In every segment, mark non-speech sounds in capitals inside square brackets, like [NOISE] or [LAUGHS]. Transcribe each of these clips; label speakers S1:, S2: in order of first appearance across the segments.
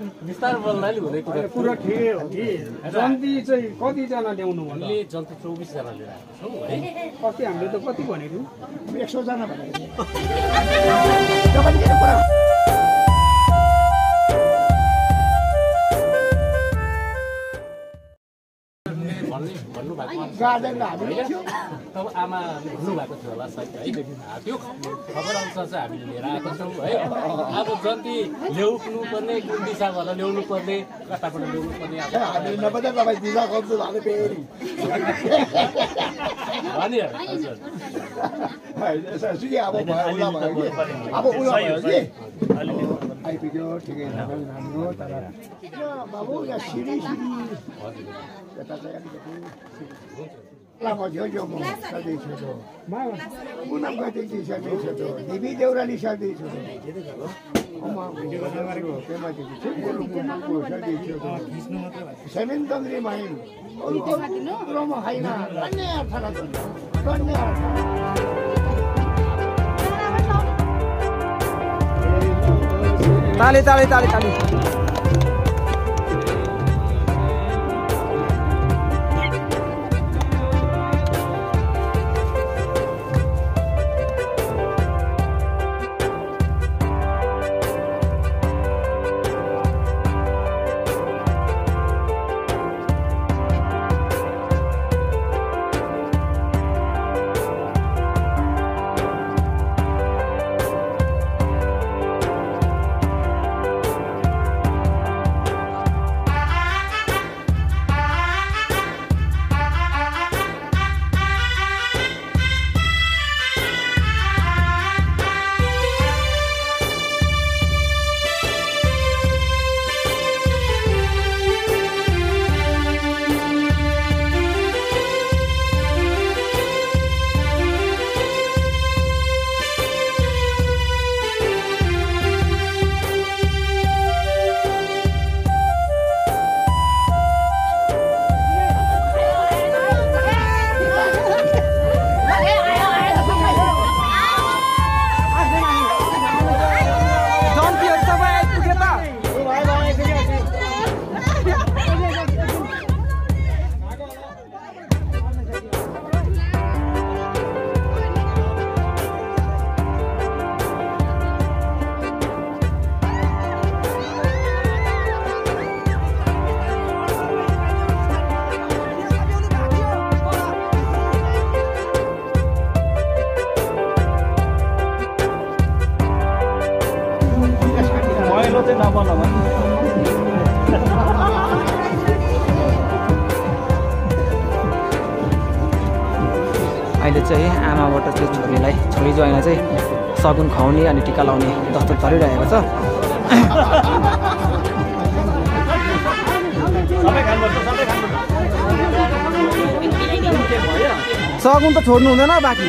S1: बिस्तारो बोल्नाले हुने कुरा।
S2: कुरो ठिकै हो कि? जन्ती चाहिँ कतिजना ल्याउनु भन्दा?
S1: जन्त चौबिसजना लिएर आएको छौँ है।
S2: अस्ति हामीले त कति भनेको
S3: एक सौजना भनेको गार्डन हामीले थियो।
S1: तब आमा भन्नुभएको थियो होला सायद है त्यो खबर अनुसार चाहिँ हामीले लिएर आएको छौँ है। अब जति ल्याउनु पर्ने कुन दिशाबाट ल्याउनु पर्ने कताबाट ल्याउनु पर्ने
S3: हामीले तपाईँ दिशा फेरि।
S1: हजुर।
S3: अब भयो भयो कि? আইপিও ঠিক ভাঙলো তারা বাবু সিঁড়ি সিঁড়ি দেবী দেউরানি সার দিয়েছ সেভেন তন্দ্রী মাইন রম হাইনা ধন্যবাদ ধন্যবাদ
S4: ताली ताली ताली ताली छोरी ज्वाइँलाई चाहिँ सगुन खुवाउने अनि टिका लाउने दस्तुर चलिरहेको छ। सगुन त छोड्नु हुँदैन बाँकी।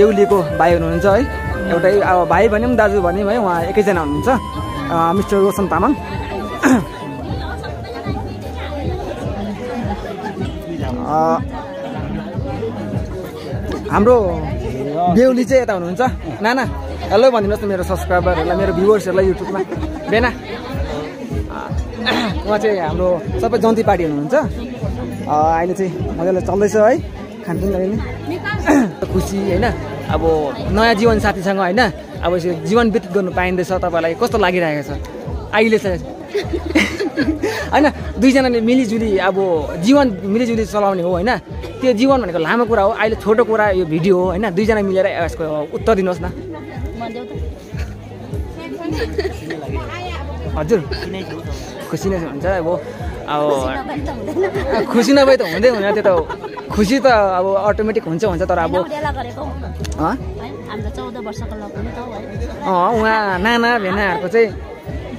S4: बेहुलीको भाइ हुनुहुन्छ है। एउटै अब भाइ भने पनि दाजु भने है उहाँ एकैजना हुनुहुन्छ। मिस्टर रोशन तामाङ। हाम्रो बेहुली चाहिँ यता हुनुहुन्छ। नाना हेलो भनिदिनुहोस् न मेरो सब्सक्राइबरहरूलाई मेरो भ्युवर्सहरूलाई युट्युबमा। बेना उहाँ चाहिँ हाम्रो सबै जन्ती पार्टी हुनुहुन्छ। अहिले चाहिँ मजाले चल्दैछ है। खानपिन नि। खुसी होइन? अब नयाँ जीवन साथीसँग होइन अब जीवन व्यतीत गर्नु पाइँदैछ तपाईँलाई कस्तो लागिरहेको छ? अहिले चाहिँ [LAUGHS] होइन दुईजनाले मिलिजुली अब जीवन मिलिजुली चलाउने हो होइन। त्यो जीवन भनेको लामो कुरा हो अहिले छोटो कुरा यो भिडियो हो होइन। दुईजना मिलेर यसको उत्तर दिनुहोस् न। हजुर खुसी नै हुन्छ। अब अब खुसी नभए त हुँदै हुँदैन त्यो त खुसी त अब अटोमेटिक हुन्छ हुन्छ तर अब अँ? उहाँ नाना भेनाहरूको चाहिँ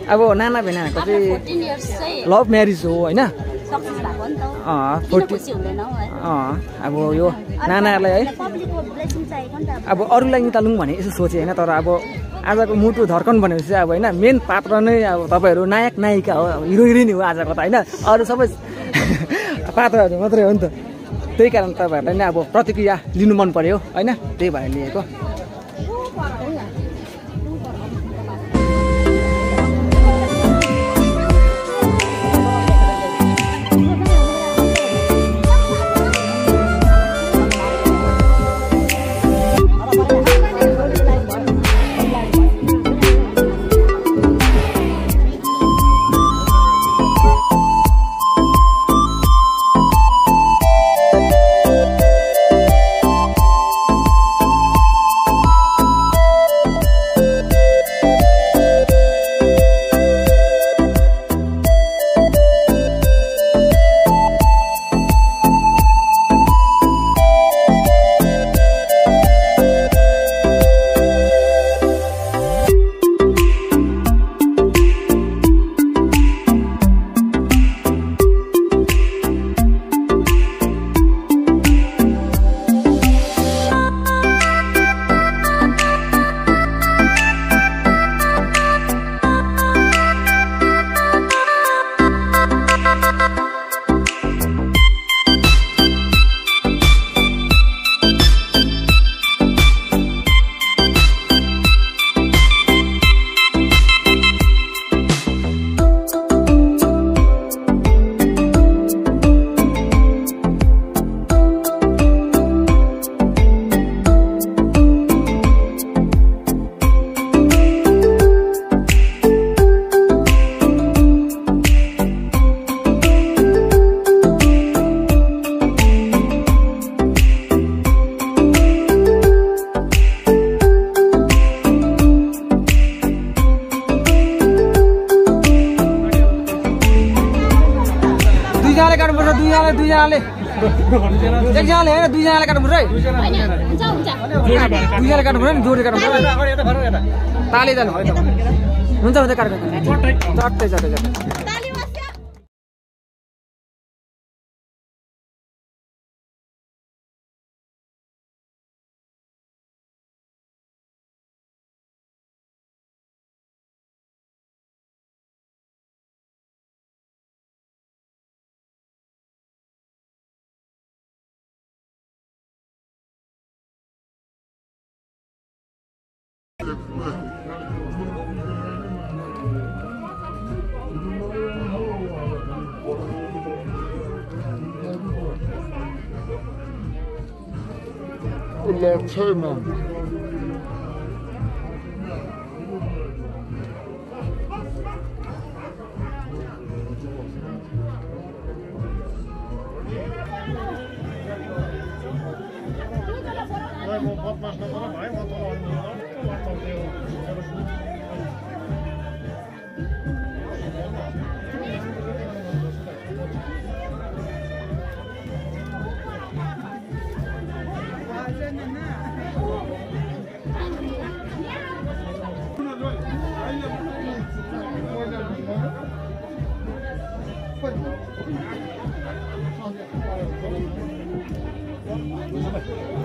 S4: अब नाना भेनाहरूको चाहिँ लभ म्यारिज हो होइन? फोर्टी अब यो नानाहरूलाई है। अब अरूलाई निकालौँ भने यसो सोचेँ होइन? तर अब आजको मुटु धर्कन भनेपछि अब होइन मेन पात्र नै अब तपाईँहरू नायक नायिका हो हिरो हिरोइन हो आजको त होइन? अरू सबै [LAUGHS] पात्रहरू मात्रै हो नि त। त्यही कारण तपाईँहरूलाई नै अब प्रतिक्रिया लिनु मन पर्यो होइन? त्यही भएर लिएको। काट्नुपर्छ नि जोडी काट्नुपर्छ ताली जानु हुन्छ हुन्छ काट चट्टै चट्टै चट्टै।
S3: lieutenant.
S5: Vai, vou botar Thank
S6: you.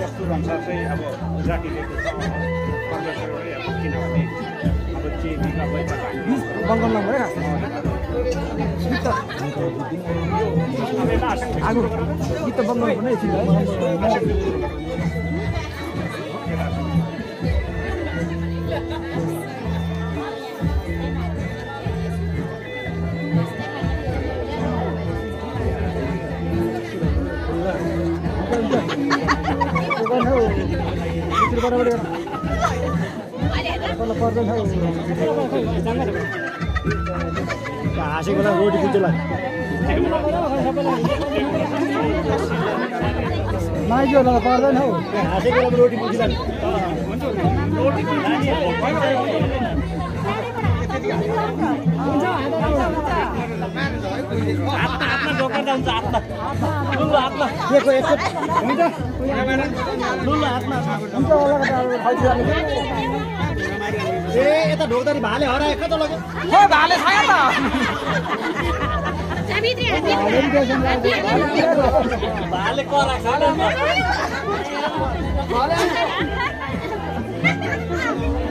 S7: दस्तुर अनुसार चाहिँ अब राखिदिएको अब किनभने अब चेलीका बैठक हामी
S4: बङ्गाल नम्बरै खास आगो गीत त बङ्गाल पनि एकछिन
S5: हाँसेको रोटी कुल्चोलाई माइजो ल पर्दैन हौ हाँसेको रोटी कुल्चोलाई
S4: के को एक हुन्छ
S5: ए यता ढोक्दाखेरि भाले हरायो कता लग्यो
S4: भाले
S5: भाले करा खाना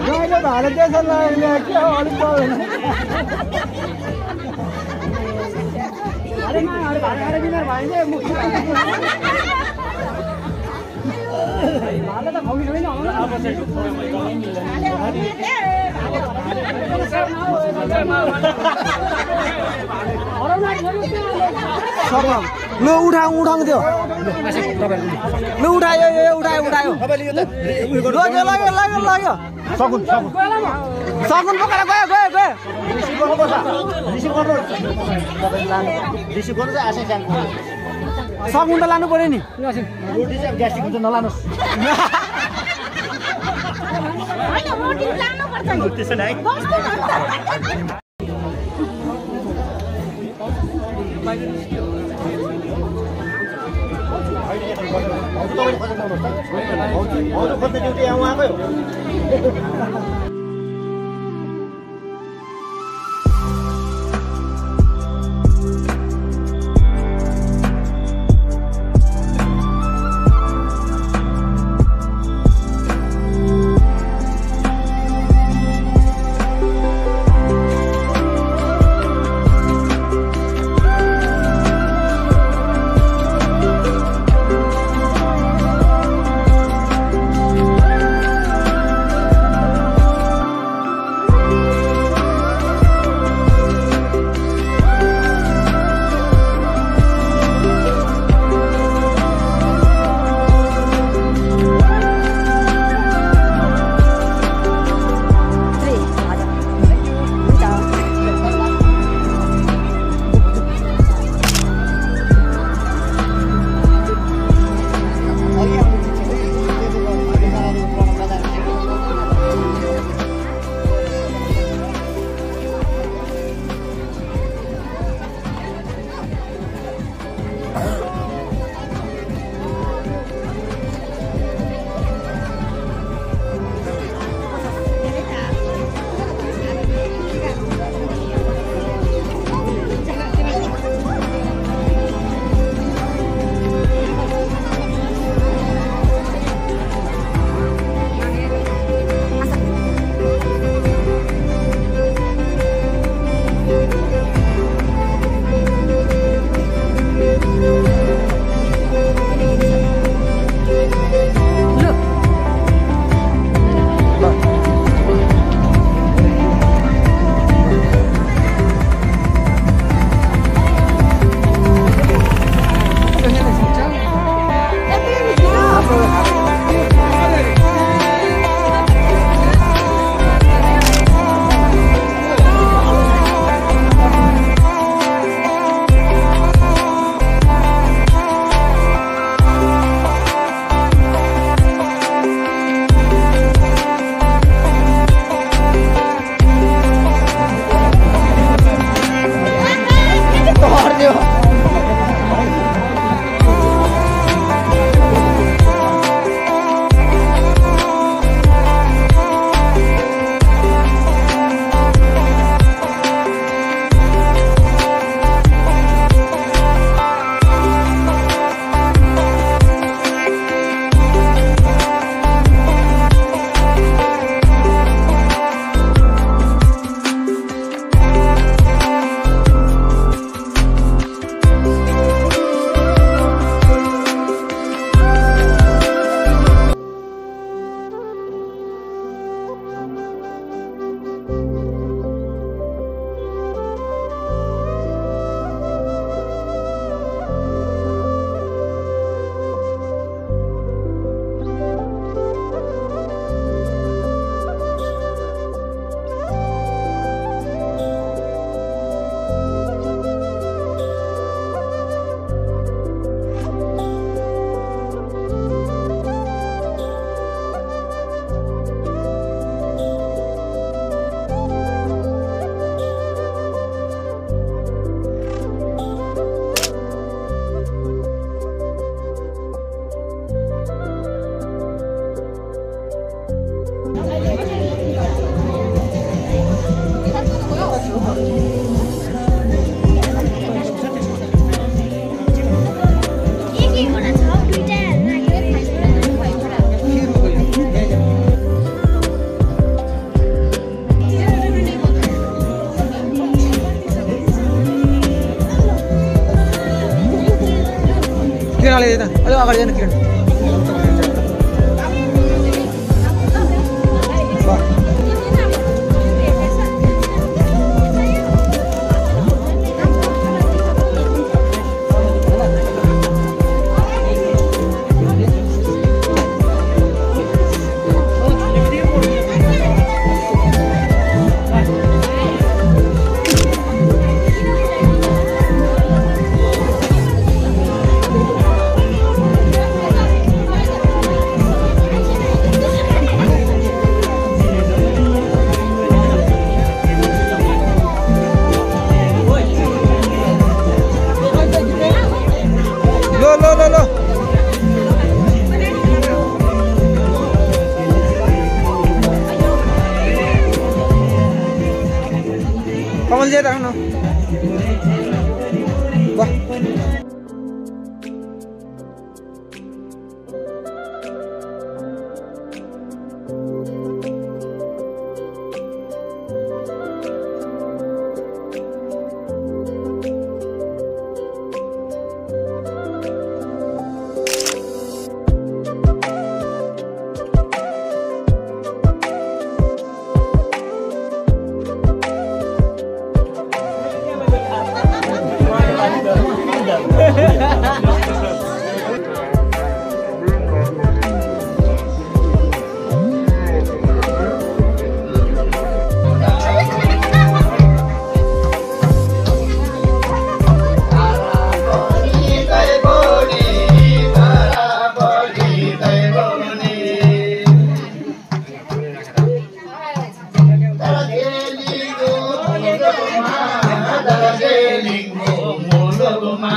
S4: मैले भाले त्यसो लाग्यो के हो अलिक पाउँदैन सबम लु उठाउ उठाउनु त्यो। लु उठायो उठायो उठायो। लग्यो लग्यो लग्यो लग्यो
S5: सकुन सकुन।
S4: सकुन बोकेर गयो गयो गयो। सकुन त लानु पऱ्यो नि।
S5: नलानुहोस् त्यसो नै
S8: बस्नु न त
S5: खोज्ने ड्युटी उहाँकै हाँ
S2: agora दार्जिलिङको मुलुकमा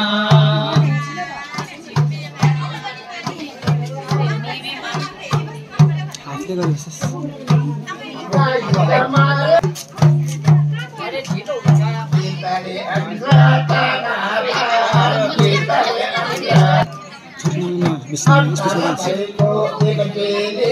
S2: Bismillah,
S4: bismillah, bismillah.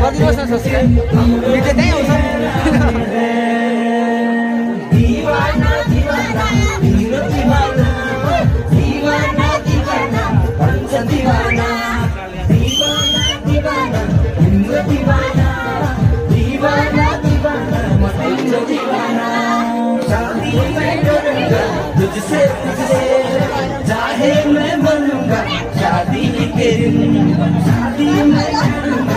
S4: Pode ir lá, sensação. Me detenha. when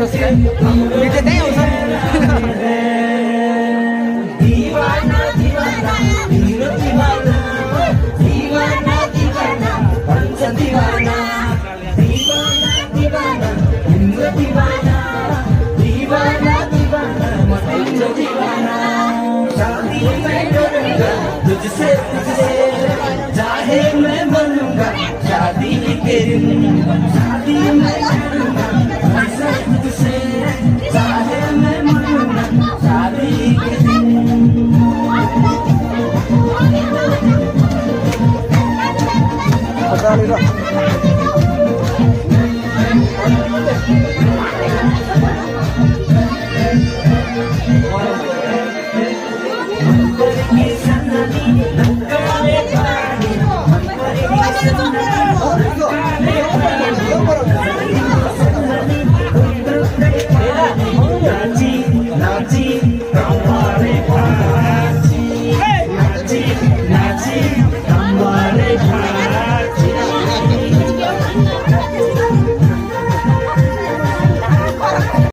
S4: subscribe. Dito
S9: tayo sa...